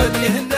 وجه